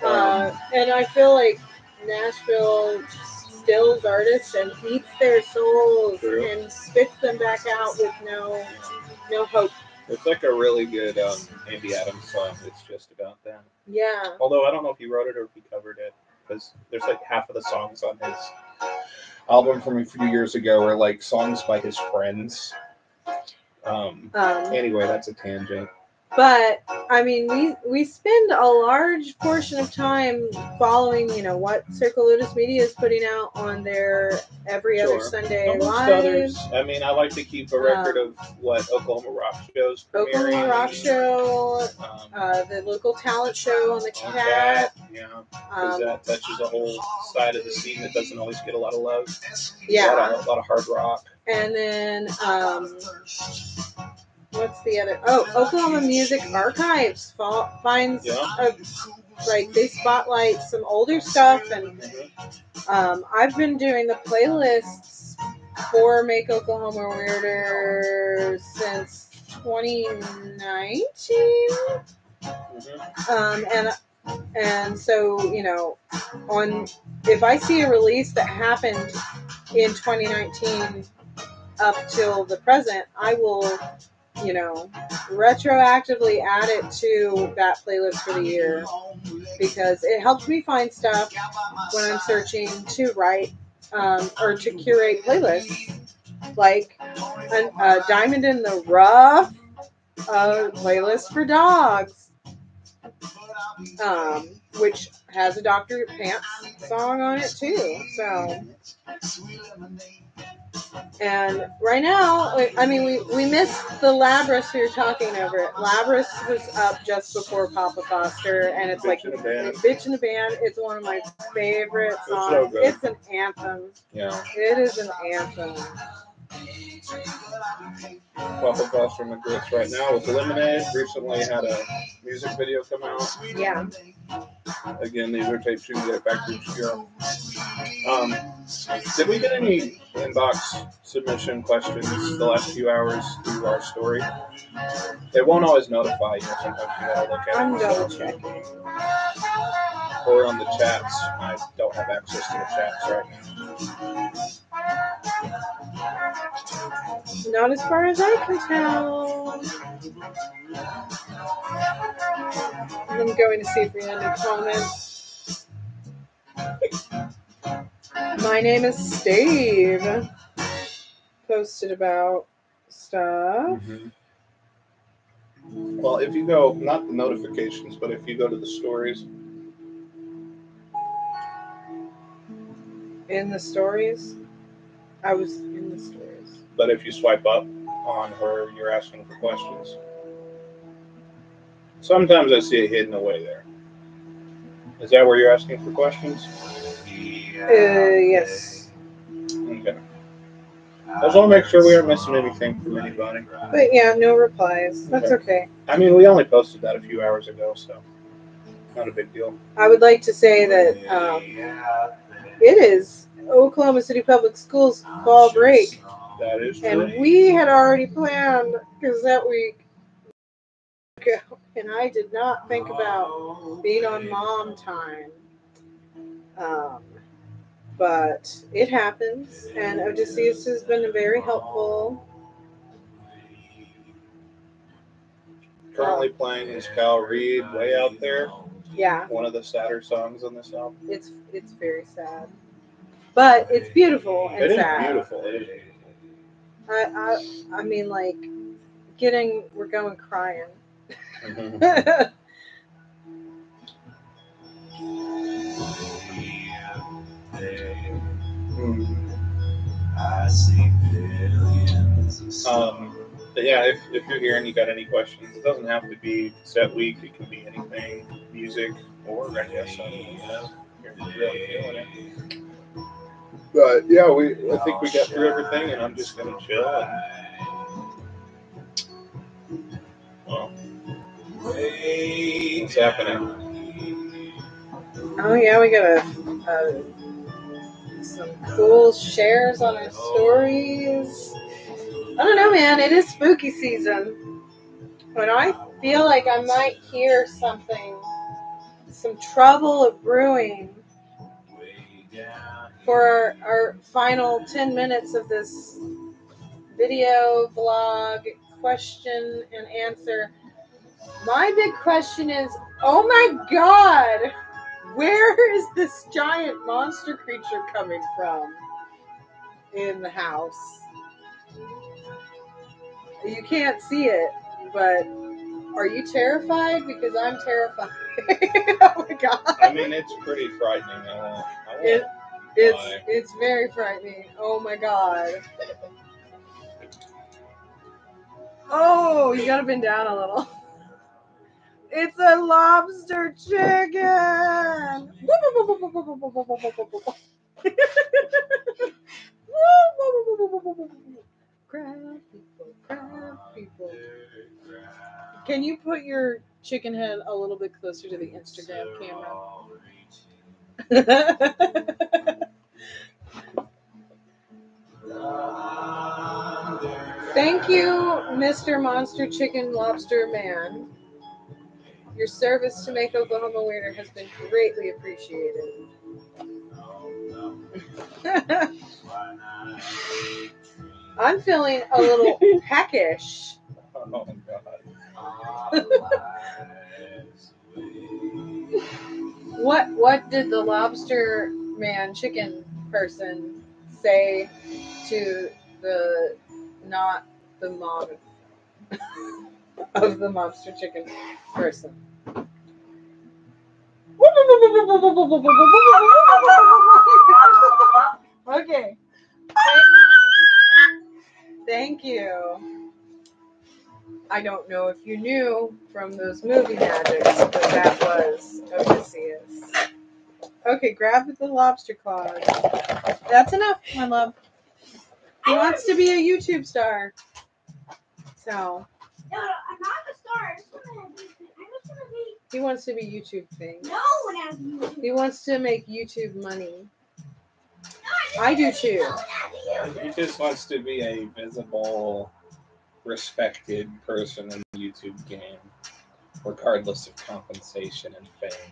Uh, and I feel like Nashville stills artists and eats their souls True. and spits them back out with no no hope. It's like a really good um, Andy Adams song. It's just about that. Yeah. Although I don't know if he wrote it or if he covered it, because there's like half of the songs on his album from a few years ago are like songs by his friends. Um, Um, anyway, that's a tangent. But I mean, we we spend a large portion of time following, you know, what Circle Lotus Media is putting out on their every other Sunday Amongst live. others, I mean, I like to keep a record of what Oklahoma Rock shows. Oklahoma Rock Show, Um, uh, the local talent show on the cat. yeah, because Um, that touches a whole side of the scene that doesn't always get a lot of love. yeah, a lot of, a lot of hard rock. and then um, what's the other? Oh, Oklahoma Music Archives finds Yeah. a, like they spotlight some older stuff, and um, I've been doing the playlists for Make Oklahoma Weirder since 2019. Mhm. um, and and so you know on if i see a release that happened in 2019 up till the present i will you know retroactively add it to that playlist for the year because it helps me find stuff when i'm searching to write um, or to curate playlists like a diamond in the rough playlist for dogs um, which has a Dr. Pants song on it too. So, and right now, I mean, we, we missed the Labras we were talking over it. Labras was up just before Papa Foster, and it's like Bitch in a Band. Bitch in a Band. It's one of my favorite so songs. good. it's an anthem. Yeah, It is an anthem. Papa Foster and the Grits right now with Lemonade. Recently had a music video come out. Yeah. Again, these are tapes you can get at Factory Obscura. Um, did we get any inbox submission questions the last few hours through our story? It won't always notify you. Sometimes you gotta look at it. I'm double checking. Or on the chats. I don't have access to the chats right now. Not as far as I can tell. I'm going to see if we have any comments. My name is Steve. Posted about stuff. Mm-hmm. Well, if you go, not the notifications, but if you go to the stories, In the stories. I was in the stories. but if you swipe up on her, you're asking for questions, sometimes I see it hidden away there. Is that where you're asking for questions? Uh, yes. Okay. I just want to make sure we aren't missing anything from anybody. But yeah, no replies. That's okay. I mean, we only posted that a few hours ago, so not a big deal. I would like to say that um, it is Oklahoma City Public Schools fall break. That is true. And we had already planned because that week, and I did not think about being on mom time. Um, but it happens, and Odysseus has been very helpful. Currently playing is Kyle Reed, way out there. Yeah, One of the sadder songs on this album. it's it's very sad, but it's beautiful and It is sad. beautiful. It is beautiful. I, I I mean, like getting we're going crying. Um, but yeah, if, if you're here and you got any questions, it doesn't have to be set week. It can be anything, music or I guess um, you know, you're really feeling it. But yeah, we I think we got through oh, everything, and I'm just gonna chill. And, well, what's happening? Oh yeah, we got a, a some cool shares on our stories. I don't know, man. It is spooky season, but I feel like I might hear something, some trouble of brewing for our, final 10 minutes of this video blog question and answer. My big question is oh my god, where is this giant monster creature coming from in the house? You can't see it, but are you terrified? Because I'm terrified. oh my god. I mean, it's pretty frightening. I won't. I won't It- It's lie. it's very frightening. Oh my god. Oh, you gotta bend down a little. It's a lobster chicken. Crab people, crab people. Can you put your chicken head a little bit closer to the Instagram camera? Thank you, Mr. Monster Chicken Lobster Man. Your service to make Oklahoma weirder has been greatly appreciated. I'm feeling a little peckish. Oh god. What what did the lobster man chicken person say to the not the mom of the monster chicken person? Okay. Thank you. I don't know if you knew from those movie magics, but that was Odysseus. Okay, grab the lobster claws. That's enough, my love. He wants to be a YouTube star. So No, no, I'm not a star. I just want to. I just want to be he wants to be YouTube thing. known as YouTube. He wants to make YouTube money. No, I do just wanna be too. known as you. He just wants to be a visible, respected person in the YouTube game, regardless of compensation and fame.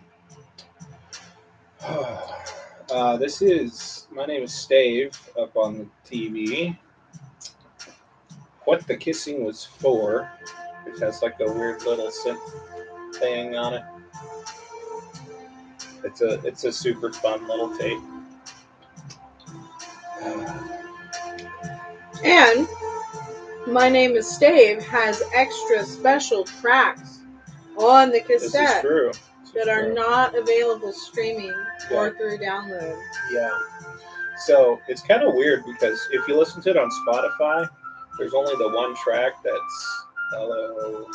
Uh, this is my name is Stave up on the TV. What the kissing was for, which has like a weird little synth thing on it. It's a it's a super fun little tape. And my name is Stave has extra special tracks on the cassette true. This is that are true. not available streaming or through download. Yeah. So it's kind of weird because if you listen to it on Spotify, there's only the one track that's hello.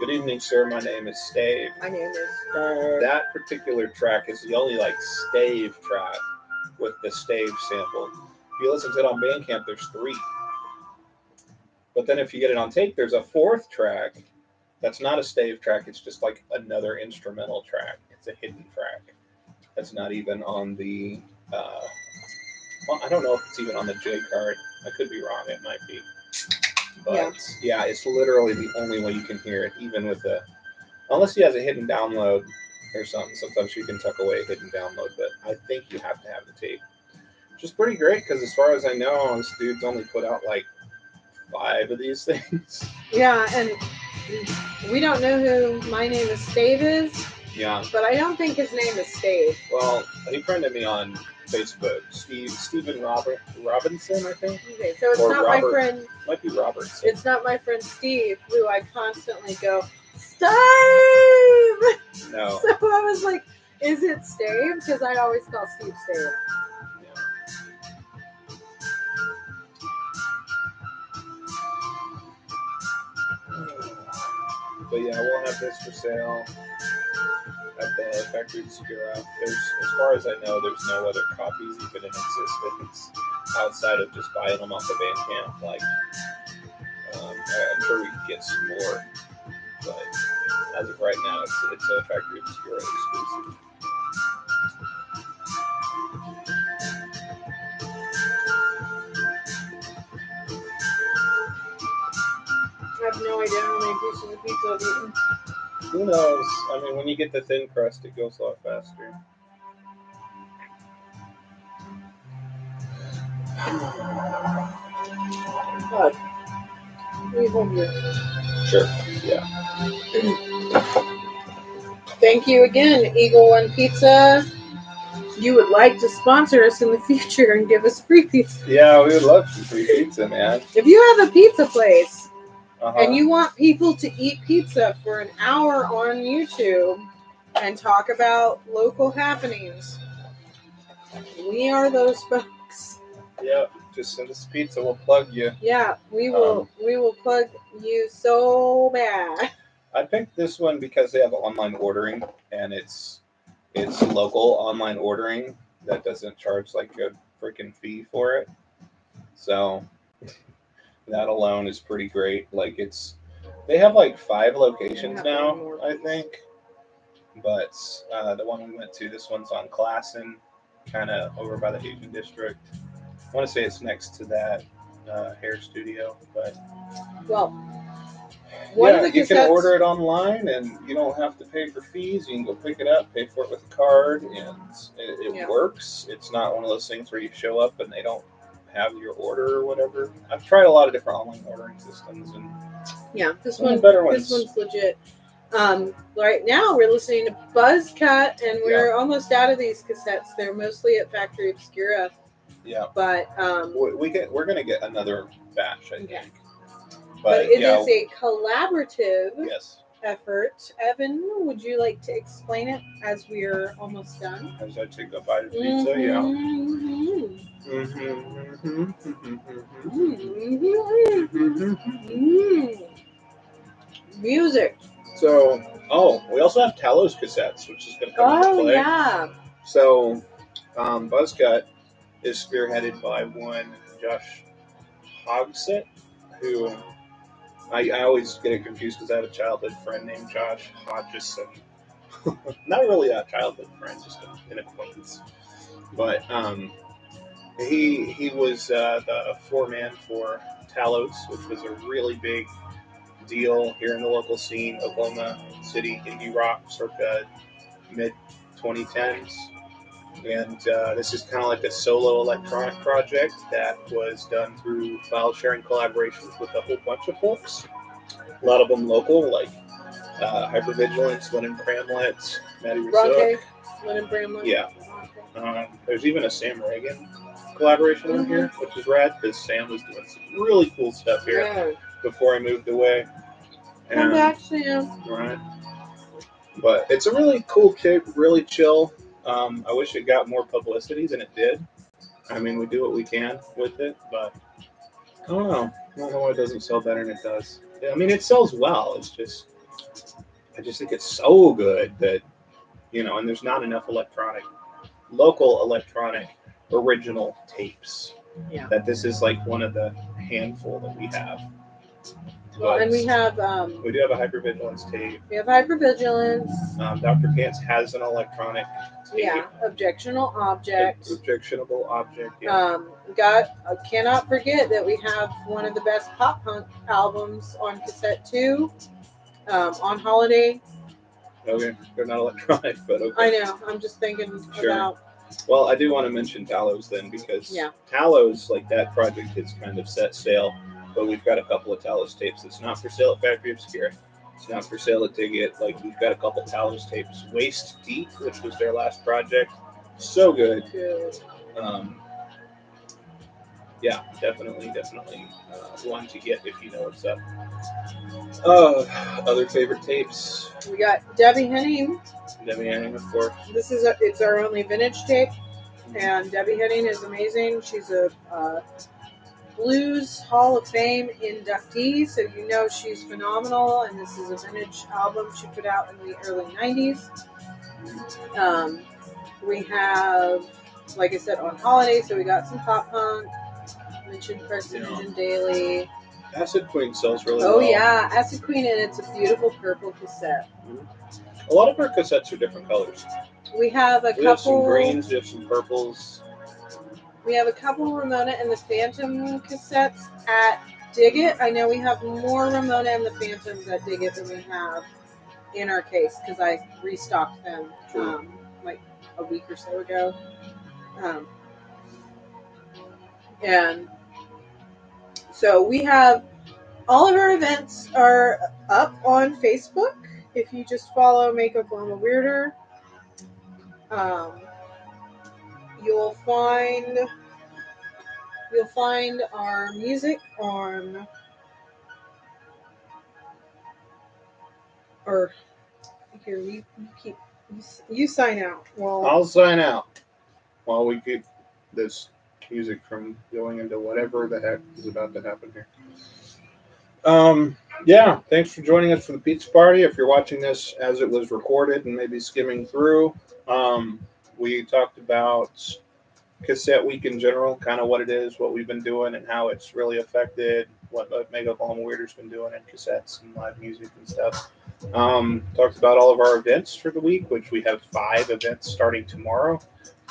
Good evening, sir. My name is Stave. My name is Stave. That particular track is the only like stave track with the stave sample. If you listen to it on Bandcamp, there's three. But then if you get it on tape, there's a fourth track that's not a stave track. It's just like another instrumental track. It's a hidden track. That's not even on the. Uh, well, I don't know if it's even on the J card. I could be wrong. It might be. But Yeah. yeah, it's literally the only way you can hear it, even with a. Unless he has a hidden download or something. Sometimes you can tuck away a hidden download, but I think you have to have the tape. Which is pretty great because, as far as I know, this dude's only put out like five of these things. Yeah, and we don't know who my name is Stave is, yeah. but I don't think his name is Stave. Well, he friended me on Facebook. Steve Stephen Robert Robinson, I think. Okay, so it's Or not my friend. Might be Robertson. It's not my friend Steve, who I constantly go Stave. no. So I was like, is it Stave? Because I always call Steve Stave. But yeah, we'll have this for sale at the factory Obscura. There's, as far as I know, there's no other copies even in existence outside of just buying them off the Bandcamp. Like, um, I'm sure we can get some more, but as of right now, it's it's a factory Obscura exclusive. Have no idea how many pieces of pizza I've eaten. Who knows? I mean, when you get the thin crust, it goes a lot faster. But we hope here. Sure. Yeah. Thank you again, Eagle One Pizza. If you would like to sponsor us in the future and give us free pizza. Yeah, we would love some free pizza, man. If you have a pizza place Uh-huh. and you want people to eat pizza for an hour on YouTube and talk about local happenings, we are those folks. yeah, just send us pizza. We'll plug you. Yeah, we will. Um, we will plug you so bad. I picked this one because they have online ordering and it's it's local online ordering that doesn't charge like a freaking fee for it. So that alone is pretty great. Like it's they have like five locations now, I think. But uh, the one we went to, this one's on Classen, kind of over by the Asian district. I want to say it's next to that uh, hair studio, but Well, yeah, you can order it online, and you don't have to pay for fees. You can go pick it up, pay for it with a card, and it, it Yeah. works. It's not one of those things where you show up and they don't have your order or whatever. I've tried a lot of different online ordering systems, and Yeah, this One of one. This ones. one's legit. Um, right now we're listening to Buzzcut, and we're almost out of these cassettes. They're mostly at Factory Obscura, yeah, but um, we, we get we're gonna get another batch, I think. Okay. But, but it is yeah, a collaborative yes. Effort. Evan, would you like to explain it as we're almost done? As I take a bite of pizza, yeah. Mhm. Mm-hmm, mm-hmm, Mhm. Mhm. Music. So, oh, we also have Talos cassettes, which is gonna come into Oh play. yeah. So, um, Buzzcut is spearheaded by one Josh Hogsett, who I, I always get it confused because I have a childhood friend named Josh Hodgson. Not really a childhood friend, just an acquaintance. But um, he he was uh, the foreman for Talos, which was a really big deal here in the local scene, Oklahoma City indie rock, circa mid 2010s. And uh, this is kind of like a solo electronic project that was done through file sharing collaborations with a whole bunch of folks. A lot of them local, like uh, Hypervigilance, Lennon Bramlett, Maddie Rousseau. Lennon Bramlett. Yeah. Um, there's even a Sam Reagan collaboration in here, which is rad because Sam was doing some really cool stuff here Yeah. before I moved away. Come back, Sam. Right. But it's a really cool kid, really chill. Um, I wish it got more publicity than it did. I mean, we do what we can with it, but I don't know. I don't know why it doesn't sell better than it does. I mean, it sells well. It's just, I just think it's so good that, you know, and there's not enough electronic, local electronic original tapes. Yeah. That this is like one of the handful that we have. Well, and we have um, we do have a hypervigilance tape. we have hypervigilance. Um, Dr. Pants has an electronic tape. Yeah, objectional object. Objectionable object. Yeah. Um, got I cannot forget that we have one of the best pop punk albums on cassette too. Um, on holiday, okay. They're not electronic, but okay. I know. I'm just thinking Sure. about Well, I do want to mention Talos then because Yeah. Talos, like that project, is kind of set sail. But we've got a couple of Talos tapes. It's not for sale at Factory Obscura. It's not for sale at Dig It. Like we've got a couple of Talos tapes. Waist Deep, which was their last project, so good. Um, yeah, definitely, definitely uh, one to get if you know what's up. Uh, other favorite tapes. We got Debbie Henning. Debbie Anning, of course. This is a, it's our only vintage tape, and Debbie Henning is amazing. She's a uh, Blues Hall of Fame inductee, so you know she's phenomenal. And this is a vintage album she put out in the early '90s. Um, we have, like I said, on holiday, so we got some pop punk. Mentioned Preston Yeah. Engine Daily. Acid Queen sells really Oh well. Oh yeah, Acid Queen, and it's a beautiful purple cassette. A lot of her cassettes are different colors. We have a We have some couple. greens, we have some purples. We have a couple Ramona and the Phantom cassettes at Dig It. I know we have more Ramona and the Phantoms at Dig It than we have in our case because I restocked them um, like a week or so ago. Um, And so we have all of our events are up on Facebook. If you just follow Make Oklahoma Weirder, um, you'll find you'll find our music on or here you, you keep you, you sign out. Well, I'll sign out while we get this music from going into whatever the heck is about to happen here. Um, yeah, thanks for joining us for the pizza party. If you're watching this as it was recorded and maybe skimming through, um, we talked about cassette week in general, kind of what it is, what we've been doing, and how it's really affected what Make Oklahoma Weirder's been doing in cassettes and live music and stuff. Um, talked about all of our events for the week, which we have five events starting tomorrow.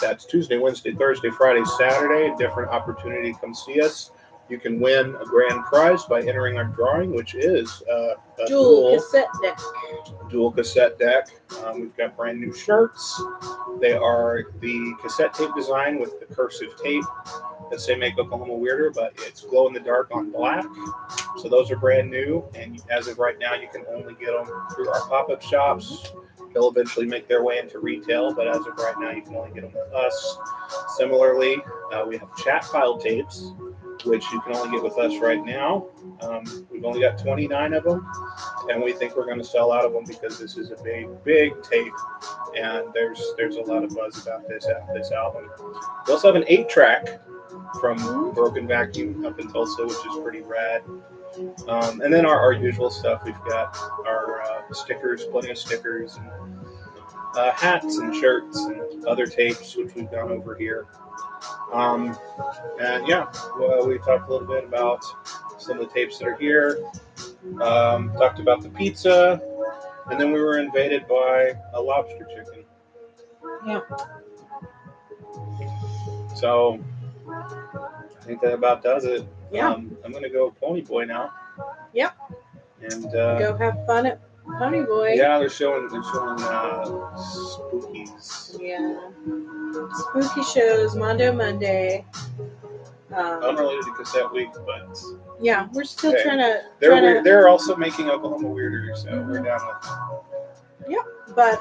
That's Tuesday, Wednesday, Thursday, Friday, Saturday. Different opportunity to come see us. You can win a grand prize by entering our drawing, which is uh, a dual dual, cassette deck. dual cassette deck. Um, we've got brand new shirts. They are the cassette tape design with the cursive tape that say make Oklahoma weirder, but it's glow in the dark on black. So those are brand new, and as of right now, you can only get them through our pop-up shops. They'll eventually make their way into retail, but as of right now, you can only get them with us. Similarly, uh, we have Chat Pile tapes, which you can only get with us right now. Um, we've only got 29 of them, and we think we're going to sell out of them because this is a big, big tape, and there's there's a lot of buzz about this this album. We also have an eight-track from Broken Vacuum up in Tulsa, which is pretty rad. Um, and then our, our usual stuff. We've got our uh, stickers, plenty of stickers, and uh, hats and shirts and other tapes, which we've gone over here. Um, and yeah, well, we talked a little bit about some of the tapes that are here. Um, talked about the pizza, and then we were invaded by a lobster chicken. Yeah. So I think that about does it. Yeah. Um, I'm gonna go Pony Boy now. Yep. And uh, Go have fun at Pony Boy. yeah, they're showing they're showing uh, spookies. Yeah. Spooky shows, Mondo Monday. Um, Unrelated to cassette week, but yeah, we're still Okay. trying to. they're trying weird, to they're also making Oklahoma weirder, so we're down with Yep. but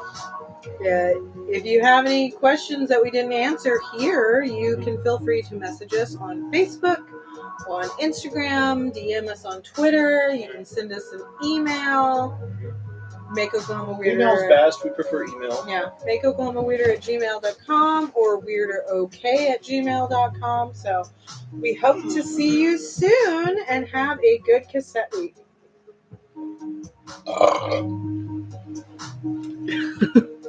uh, if you have any questions that we didn't answer here, you can feel free to message us on Facebook, on Instagram, DM us on Twitter. You can send us an email. Make Oklahoma it. Weirder. Email's best. We prefer email. Yeah, make Oklahoma Weirder at gmail.com or weirderok at gmail.com. So we hope to see you soon and have a good cassette week.